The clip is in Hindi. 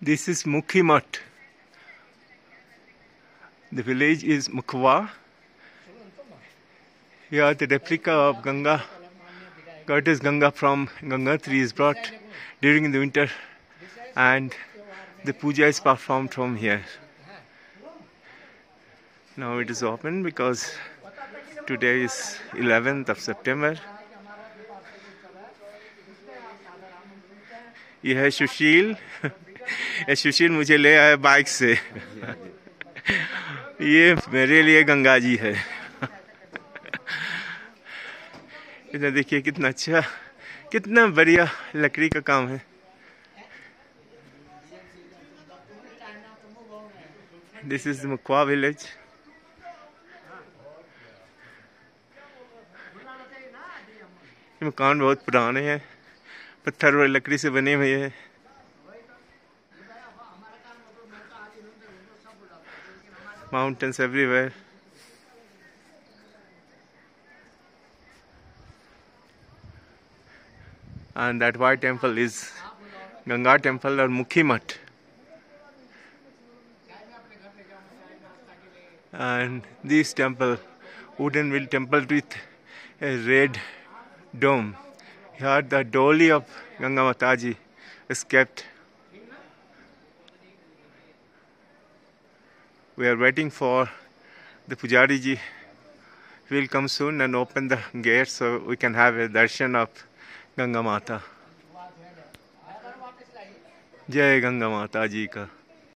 This is Mukhimat. The village is Mukhwa. Here the replica of Ganga, goddess Ganga from Gangotri is brought during the winter and the puja is performed from here. Now it is open because today is 11th of September. यह है सुशील। ये सुशील मुझे ले आया बाइक से। ये मेरे लिए गंगा जी है। इधर देखिए कितना अच्छा कितना बढ़िया लकड़ी का काम है। दिस इज़ मुखवा विलेज मकान बहुत पुराने हैं। पत्थर और लकड़ी से बने हुए है। Mountains everywhere and that why temple is Ganga temple और Mukhi Math. And this temple wooden will temple with a red dome Here the dolly of Ganga Mataji is kept we are waiting for the Pujari ji will come soon and open the gate so we can have a darshan of Ganga Mata. जय गंगा माता जी का